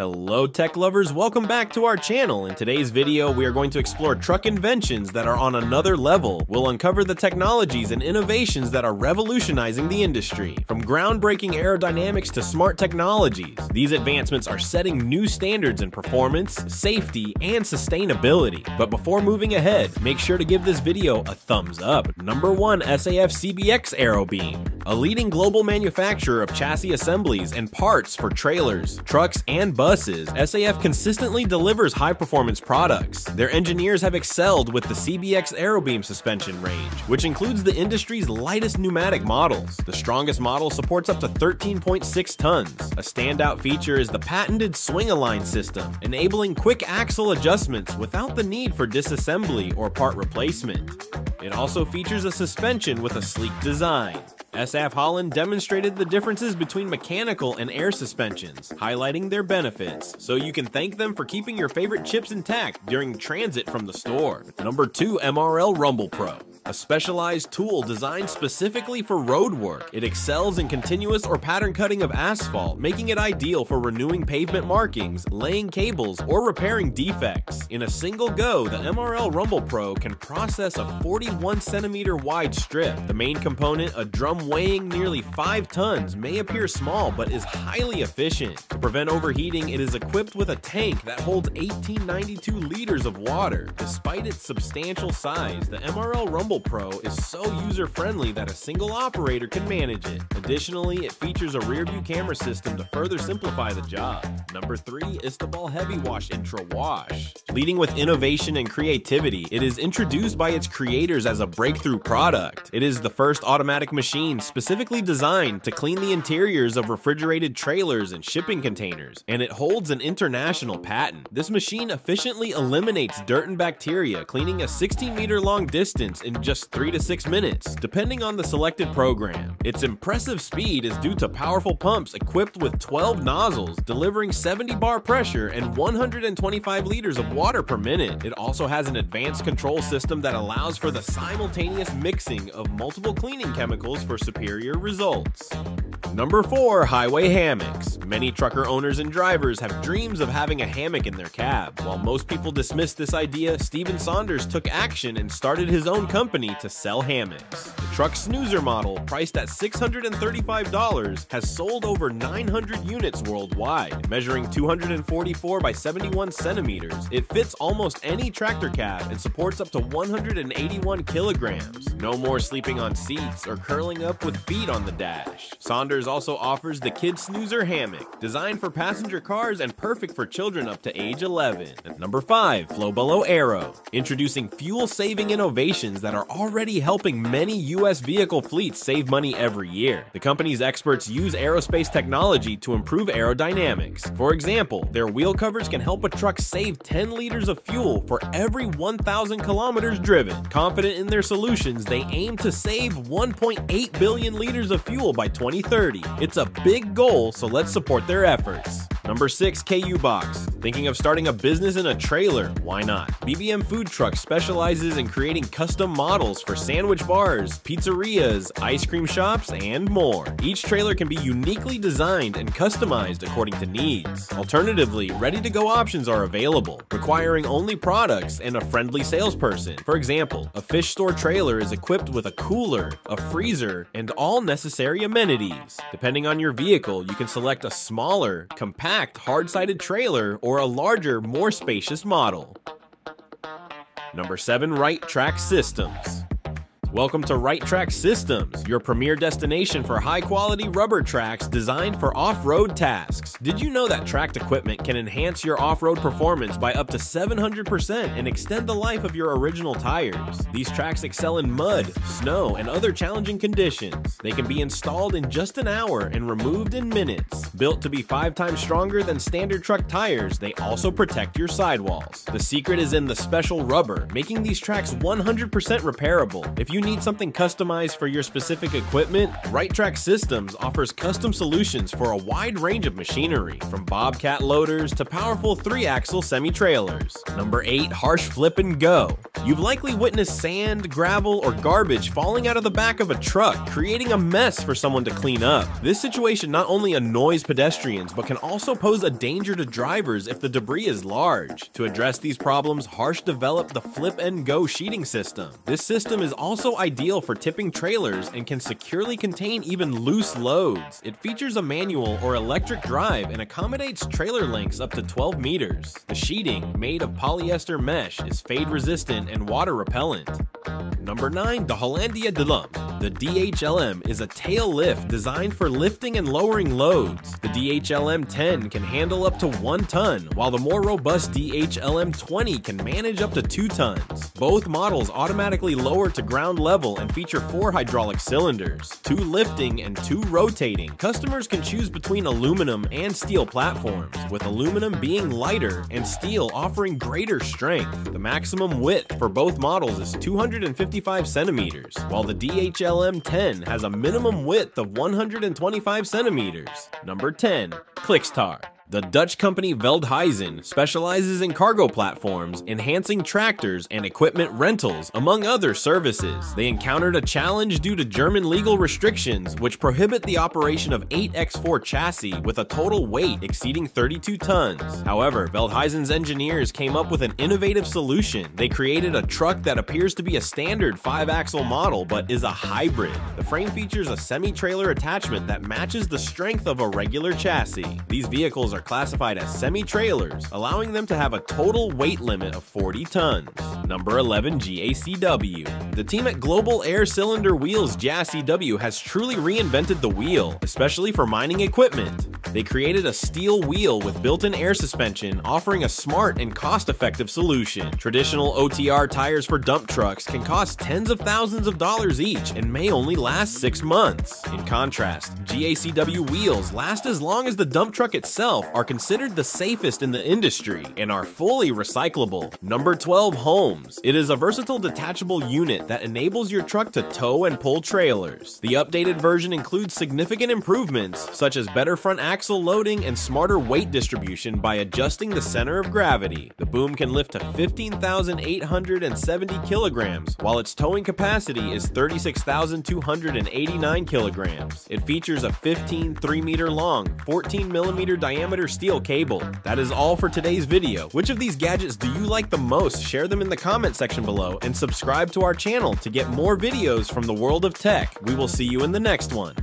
Hello tech lovers, welcome back to our channel. In today's video, we are going to explore truck inventions that are on another level. We'll uncover the technologies and innovations that are revolutionizing the industry. From groundbreaking aerodynamics to smart technologies, these advancements are setting new standards in performance, safety, and sustainability. But before moving ahead, make sure to give this video a thumbs up. Number 1 SAF CBX Aerobeam, a leading global manufacturer of chassis assemblies and parts for trailers, trucks, and buses SAF consistently delivers high-performance products. Their engineers have excelled with the CBX Aerobeam suspension range, which includes the industry's lightest pneumatic models. The strongest model supports up to 13.6 tons. A standout feature is the patented swing-align system, enabling quick axle adjustments without the need for disassembly or part replacement. It also features a suspension with a sleek design. SAF-Holland demonstrated the differences between mechanical and air suspensions, highlighting their benefits, so you can thank them for keeping your favorite chips intact during transit from the store. Number 2 MRL Rumble Pro a specialized tool designed specifically for road work. It excels in continuous or pattern cutting of asphalt, making it ideal for renewing pavement markings, laying cables, or repairing defects. In a single go, the MRL Rumble Pro can process a 41 centimeter wide strip. The main component, a drum weighing nearly 5 tons, may appear small but is highly efficient. To prevent overheating, it is equipped with a tank that holds 1892 liters of water. Despite its substantial size, the MRL Rumble Pro is so user-friendly that a single operator can manage it. Additionally, it features a rear-view camera system to further simplify the job. Number 3 Istobal Heavy Wash Intra Wash. Leading with innovation and creativity, it is introduced by its creators as a breakthrough product. It is the first automatic machine specifically designed to clean the interiors of refrigerated trailers and shipping containers, and it holds an international patent. This machine efficiently eliminates dirt and bacteria, cleaning a 16 meter long distance in just 3 to 6 minutes, depending on the selected program. Its impressive speed is due to powerful pumps equipped with 12 nozzles, delivering 70 bar pressure and 125 liters of water per minute. It also has an advanced control system that allows for the simultaneous mixing of multiple cleaning chemicals for superior results. Number 4. Highway Hammocks Many trucker owners and drivers have dreams of having a hammock in their cab. While most people dismiss this idea, Steven Saunders took action and started his own company to sell hammocks. Truck snoozer model, priced at $635, has sold over 900 units worldwide. Measuring 244 by 71 centimeters, it fits almost any tractor cab and supports up to 181 kilograms. No more sleeping on seats or curling up with feet on the dash. Saunders also offers the Kid Snoozer Hammock, designed for passenger cars and perfect for children up to age 11. Number 5. FlowBelow Aero Introducing fuel-saving innovations that are already helping many US vehicle fleets save money every year. The company's experts use aerospace technology to improve aerodynamics. For example, their wheel covers can help a truck save 10 liters of fuel for every 1,000 kilometers driven. Confident in their solutions, they aim to save 1.8 billion liters of fuel by 2030. It's a big goal, so let's support their efforts. Number 6 KU Box. Thinking of starting a business in a trailer? Why not? BBM Food Truck specializes in creating custom models for sandwich bars, pizzerias, ice cream shops, and more. Each trailer can be uniquely designed and customized according to needs. Alternatively, ready-to-go options are available, requiring only products and a friendly salesperson. For example, a fish store trailer is equipped with a cooler, a freezer, and all necessary amenities. Depending on your vehicle, you can select a smaller, compact, hard-sided trailer or a larger, more spacious model. Number 7 Right Track Systems Welcome to Right Track Systems, your premier destination for high quality rubber tracks designed for off road tasks. Did you know that tracked equipment can enhance your off road performance by up to 700% and extend the life of your original tires? These tracks excel in mud, snow, and other challenging conditions. They can be installed in just an hour and removed in minutes. Built to be five times stronger than standard truck tires, they also protect your sidewalls. The secret is in the special rubber, making these tracks 100% repairable. If you you need something customized for your specific equipment, Right Track Systems offers custom solutions for a wide range of machinery, from bobcat loaders to powerful 3-axle semi-trailers. Number 8. Harsh Flip and Go You've likely witnessed sand, gravel, or garbage falling out of the back of a truck, creating a mess for someone to clean up. This situation not only annoys pedestrians, but can also pose a danger to drivers if the debris is large. To address these problems, Harsh developed the Flip and Go sheeting system. This system is also ideal for tipping trailers and can securely contain even loose loads. It features a manual or electric drive and accommodates trailer lengths up to 12 meters. The sheeting, made of polyester mesh, is fade resistant and water repellent. Number 9. Dhollandia DeLump. The DHLM is a tail lift designed for lifting and lowering loads. The DHLM 10 can handle up to 1 ton, while the more robust DHLM 20 can manage up to 2 tons. Both models automatically lower to ground level and feature 4 hydraulic cylinders, 2 lifting and 2 rotating. Customers can choose between aluminum and steel platforms, with aluminum being lighter and steel offering greater strength. The maximum width for both models is 255 centimeters, while the DHLM 10 has a minimum width of 125 centimeters. Number 10. Clixtar. The Dutch company Veldhuizen specializes in cargo platforms, enhancing tractors and equipment rentals, among other services. They encountered a challenge due to German legal restrictions, which prohibit the operation of 8x4 chassis with a total weight exceeding 32 tons. However, Veldhuizen's engineers came up with an innovative solution. They created a truck that appears to be a standard 5-axle model but is a hybrid. The frame features a semi-trailer attachment that matches the strength of a regular chassis. These vehicles are are classified as semi-trailers, allowing them to have a total weight limit of 40 tons. Number 11 GACW. The team at Global Air Cylinder Wheels GACW has truly reinvented the wheel, especially for mining equipment. They created a steel wheel with built-in air suspension, offering a smart and cost-effective solution. Traditional OTR tires for dump trucks can cost tens of thousands of dollars each and may only last six months. In contrast, GACW wheels last as long as the dump truck itself are considered the safest in the industry and are fully recyclable. Number 12 Holmes. It is a versatile detachable unit that enables your truck to tow and pull trailers. The updated version includes significant improvements such as better front axle loading and smarter weight distribution by adjusting the center of gravity. The boom can lift to 15,870 kilograms, while its towing capacity is 36,289 kilograms. It features a 15 3 meter long, 14 millimeter diameter steel cable. That is all for today's video. Which of these gadgets do you like the most? Share them in the comment section below and subscribe to our channel to get more videos from the world of tech. We will see you in the next one.